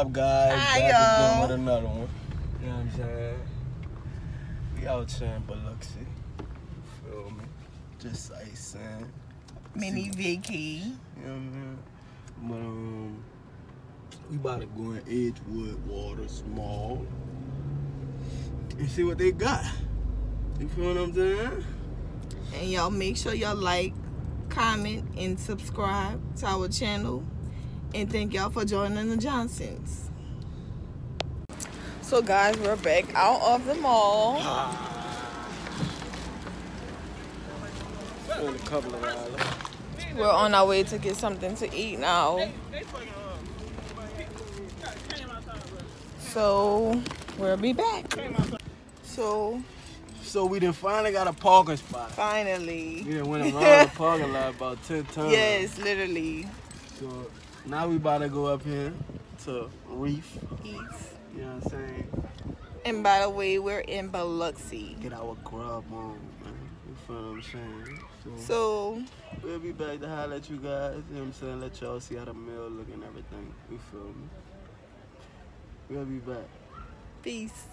up, guys? Hi, Back y'all. again with another one. You know what I'm saying? We out here in Biloxi. Feel me? Just icing. Mini Vicky. You know what I mean? But um, we about to go in Edgewood Water Small and see what they got. You feel what I'm saying? And y'all make sure y'all like, comment, and subscribe to our channel. And thank y'all for joining the Johnsons. So guys, we're back out of the mall. In a couple of hours. We're on our way to get something to eat now. So we'll be back. So So we done finally got a parking spot. finally. We done went around the parking lot about 10 times. Yes, literally. So now we about to go up here to Reef. You know what I'm saying? And by the way, we're in Biloxi. Get our grub on, man. You feel what I'm saying? So, So we'll be back to holler at you guys. You know what I'm saying? Let y'all see how the meal look and everything. You feel me? We'll be back. peace.